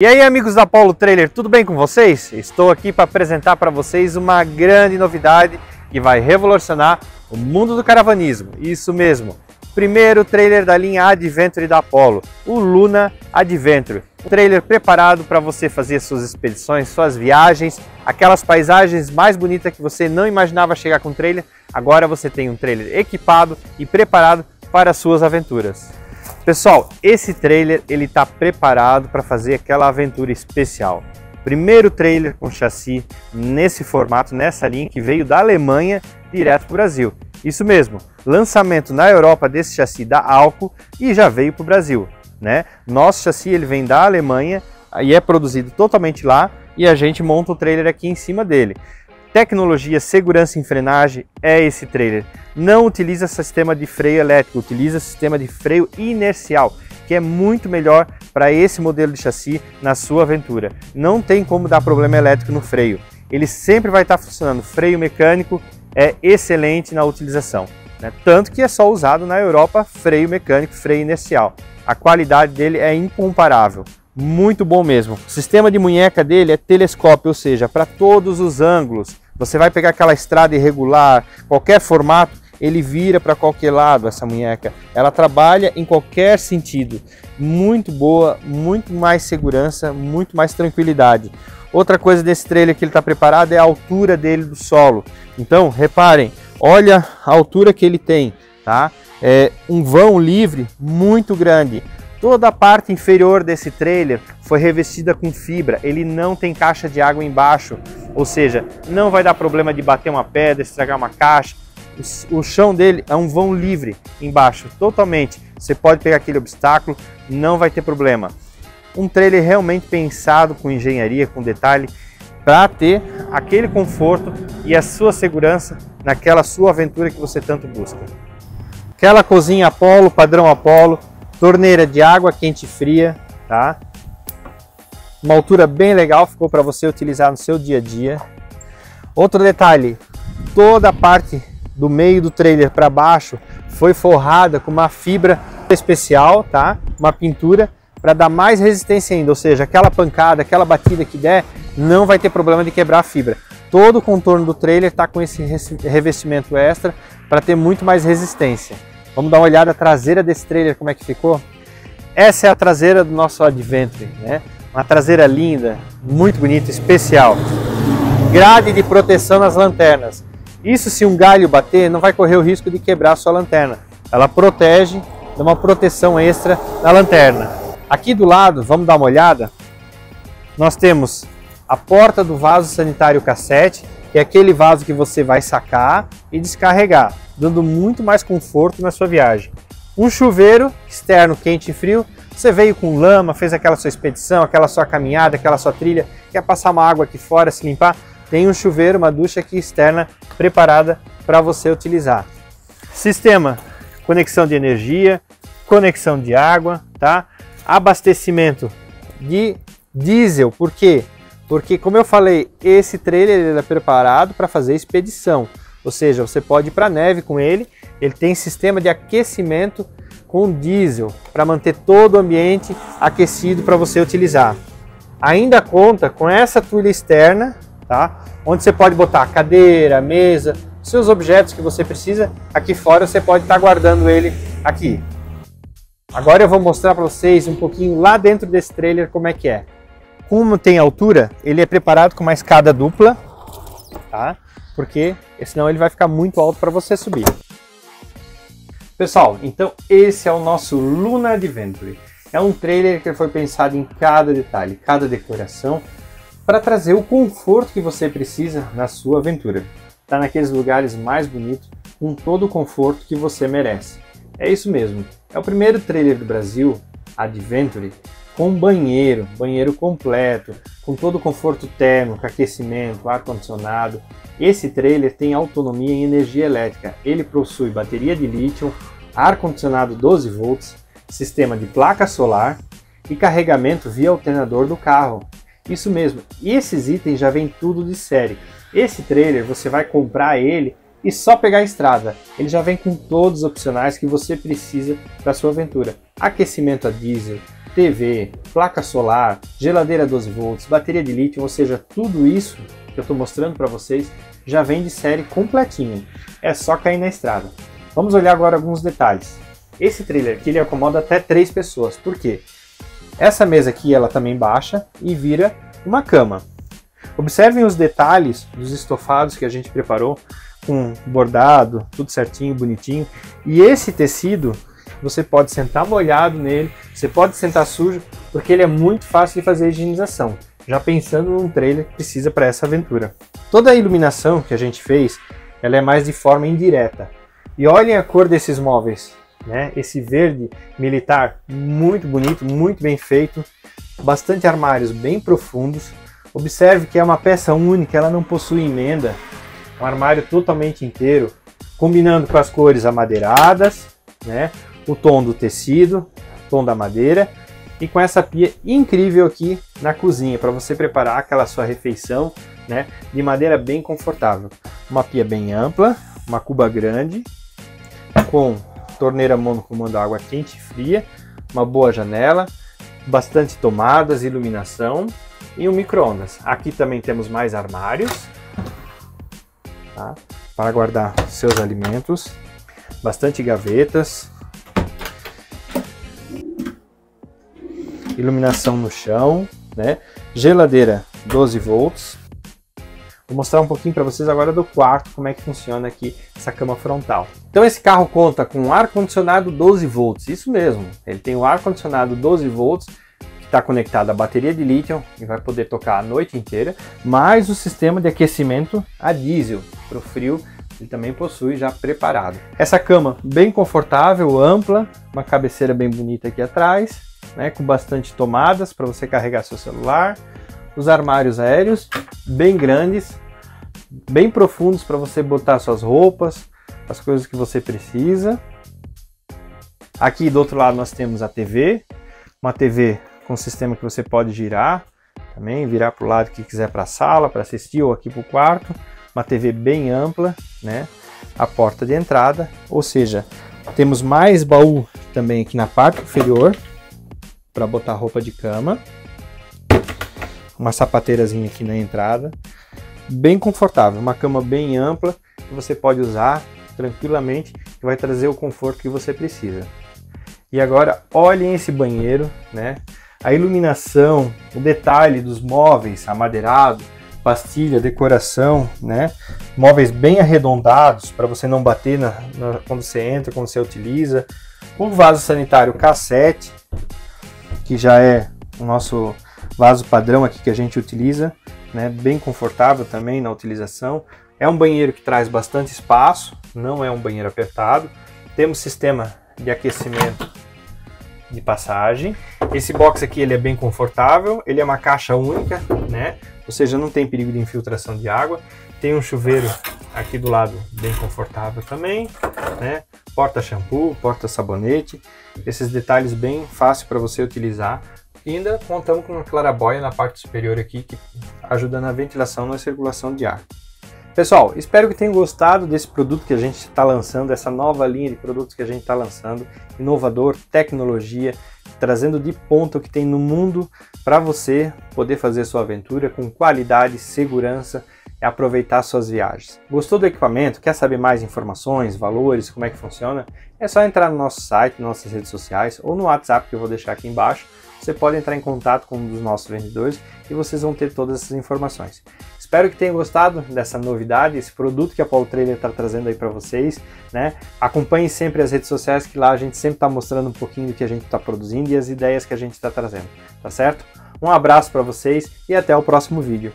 E aí amigos da Polo Trailer, tudo bem com vocês? Estou aqui para apresentar para vocês uma grande novidade que vai revolucionar o mundo do caravanismo. Isso mesmo, primeiro trailer da linha Adventure da Polo, o Luna Adventure. Um trailer preparado para você fazer suas expedições, suas viagens, aquelas paisagens mais bonitas que você não imaginava chegar com trailer. Agora você tem um trailer equipado e preparado para as suas aventuras. Pessoal, esse trailer ele está preparado para fazer aquela aventura especial. Primeiro trailer com chassi nesse formato, nessa linha que veio da Alemanha direto para o Brasil. Isso mesmo, lançamento na Europa desse chassi da Alco e já veio para o Brasil. Né? Nosso chassi ele vem da Alemanha e é produzido totalmente lá e a gente monta o trailer aqui em cima dele. Tecnologia, segurança em frenagem é esse trailer. Não utiliza sistema de freio elétrico, utiliza sistema de freio inercial, que é muito melhor para esse modelo de chassi na sua aventura. Não tem como dar problema elétrico no freio. Ele sempre vai estar funcionando. Freio mecânico é excelente na utilização. Né? Tanto que é só usado na Europa freio mecânico, freio inercial. A qualidade dele é incomparável. Muito bom mesmo. O sistema de munheca dele é telescópio, ou seja, para todos os ângulos. Você vai pegar aquela estrada irregular, qualquer formato, ele vira para qualquer lado essa munheca. Ela trabalha em qualquer sentido. Muito boa, muito mais segurança, muito mais tranquilidade. Outra coisa desse trailer que ele está preparado é a altura dele do solo. Então, reparem, olha a altura que ele tem, tá? É um vão livre muito grande. Toda a parte inferior desse trailer foi revestida com fibra, ele não tem caixa de água embaixo, ou seja, não vai dar problema de bater uma pedra, estragar uma caixa. O, chão dele é um vão livre embaixo, totalmente. Você pode pegar aquele obstáculo, não vai ter problema. Um trailer realmente pensado com engenharia, com detalhe, para ter aquele conforto e a sua segurança naquela sua aventura que você tanto busca. Aquela cozinha Apollo, padrão Apollo, torneira de água quente e fria, tá? Uma altura bem legal, ficou para você utilizar no seu dia a dia. Outro detalhe, toda a parte do meio do trailer para baixo foi forrada com uma fibra especial, tá? Uma pintura para dar mais resistência ainda, ou seja, aquela pancada, aquela batida que der, não vai ter problema de quebrar a fibra. Todo o contorno do trailer está com esse revestimento extra para ter muito mais resistência. Vamos dar uma olhada traseira desse trailer, como é que ficou? Essa é a traseira do nosso Adventure, né? Uma traseira linda, muito bonita, especial. Grade de proteção nas lanternas. Isso se um galho bater, não vai correr o risco de quebrar a sua lanterna. Ela protege, dá uma proteção extra na lanterna. Aqui do lado, vamos dar uma olhada, nós temos a porta do vaso sanitário cassete, que é aquele vaso que você vai sacar e descarregar, dando muito mais conforto na sua viagem. Um chuveiro externo quente e frio, você veio com lama, fez aquela sua expedição, aquela sua caminhada, aquela sua trilha, quer passar uma água aqui fora, se limpar, tem um chuveiro, uma ducha aqui externa preparada para você utilizar. Sistema, conexão de energia, conexão de água, tá? Abastecimento de diesel, por quê? Porque, como eu falei, esse trailer é preparado para fazer expedição. Ou seja, você pode ir para a neve com ele. Ele tem sistema de aquecimento com diesel para manter todo o ambiente aquecido para você utilizar. Ainda conta com essa tulha externa, tá? Onde você pode botar cadeira, mesa, seus objetos que você precisa. Aqui fora você pode estar tá guardando ele aqui. Agora eu vou mostrar para vocês um pouquinho lá dentro desse trailer como é que é. Como tem altura, ele é preparado com uma escada dupla, tá? Porque senão ele vai ficar muito alto para você subir. Pessoal, então esse é o nosso Luna Adventure. É um trailer que foi pensado em cada detalhe, cada decoração, para trazer o conforto que você precisa na sua aventura. Tá naqueles lugares mais bonitos, com todo o conforto que você merece. É isso mesmo. É o primeiro trailer do Brasil, Adventure, com banheiro, banheiro completo, com todo o conforto térmico, aquecimento, ar-condicionado. Esse trailer tem autonomia em energia elétrica. Ele possui bateria de lítio, ar-condicionado 12 volts, sistema de placa solar e carregamento via alternador do carro. Isso mesmo, e esses itens já vem tudo de série. Esse trailer você vai comprar ele e só pegar a estrada. Ele já vem com todos os opcionais que você precisa para sua aventura. Aquecimento a diesel, TV, placa solar, geladeira 12 volts, bateria de lítio, ou seja, tudo isso que eu estou mostrando para vocês já vem de série completinho. É só cair na estrada. Vamos olhar agora alguns detalhes. Esse trailer aqui ele acomoda até três pessoas. Por quê? Essa mesa aqui ela também baixa e vira uma cama. Observem os detalhes dos estofados que a gente preparou com bordado, tudo certinho, bonitinho. E esse tecido, você pode sentar molhado nele, você pode sentar sujo, porque ele é muito fácil de fazer a higienização. Já pensando num trailer que precisa para essa aventura. Toda a iluminação que a gente fez, ela é mais de forma indireta. E olhem a cor desses móveis, né? Esse verde militar muito bonito, muito bem feito, bastante armários bem profundos. Observe que é uma peça única, ela não possui emenda, um armário totalmente inteiro, combinando com as cores amadeiradas, né? O tom do tecido, tom da madeira, e com essa pia incrível aqui na cozinha, para você preparar aquela sua refeição né? de madeira bem confortável. Uma pia bem ampla, uma cuba grande, com torneira monocomando água quente e fria, uma boa janela, bastante tomadas, iluminação e um micro-ondas. Aqui também temos mais armários, tá? para guardar seus alimentos, bastante gavetas, iluminação no chão, né? geladeira 12 volts. Vou mostrar um pouquinho para vocês agora do quarto, como é que funciona aqui essa cama frontal. Então esse carro conta com ar-condicionado 12 volts, isso mesmo, ele tem o ar-condicionado 12 volts está conectado à bateria de lítio e vai poder tocar a noite inteira, mais o sistema de aquecimento a diesel para o frio ele também possui já preparado. Essa cama bem confortável, ampla, uma cabeceira bem bonita aqui atrás, né, com bastante tomadas para você carregar seu celular, os armários aéreos bem grandes, bem profundos para você botar suas roupas, as coisas que você precisa. Aqui do outro lado nós temos a TV, uma TV com sistema que você pode girar também, virar para o lado que quiser para a sala, para assistir ou aqui para o quarto. Uma TV bem ampla, né? A porta de entrada, ou seja, temos mais baú também aqui na parte inferior para botar roupa de cama. Uma sapateirazinha aqui na entrada, bem confortável, uma cama bem ampla que você pode usar tranquilamente e vai trazer o conforto que você precisa. E agora olhem esse banheiro, né? a iluminação, o detalhe dos móveis amadeirado, pastilha, decoração, né? Móveis bem arredondados para você não bater na, na, quando você entra, quando você utiliza. O vaso sanitário cassete, que já é o nosso vaso padrão aqui que a gente utiliza, né? Bem confortável também na utilização. É um banheiro que traz bastante espaço, não é um banheiro apertado. Temos sistema de aquecimento de passagem. Esse box aqui ele é bem confortável, ele é uma caixa única, né? Ou seja, não tem perigo de infiltração de água. Tem um chuveiro aqui do lado bem confortável também, né? Porta shampoo, porta sabonete, esses detalhes bem fácil para você utilizar. E ainda contamos com uma clarabóia na parte superior aqui que ajuda na ventilação e na circulação de ar. Pessoal, espero que tenham gostado desse produto que a gente está lançando, essa nova linha de produtos que a gente está lançando, inovador, tecnologia, trazendo de ponta o que tem no mundo para você poder fazer sua aventura com qualidade, segurança e aproveitar suas viagens. Gostou do equipamento? Quer saber mais informações, valores, como é que funciona? É só entrar no nosso site, nossas redes sociais ou no WhatsApp que eu vou deixar aqui embaixo. Você pode entrar em contato com um dos nossos vendedores e vocês vão ter todas essas informações. Espero que tenham gostado dessa novidade, esse produto que a Paulo Trader está trazendo aí para vocês. Né? Acompanhem sempre as redes sociais que lá a gente sempre está mostrando um pouquinho do que a gente está produzindo e as ideias que a gente está trazendo, tá certo? Um abraço para vocês e até o próximo vídeo.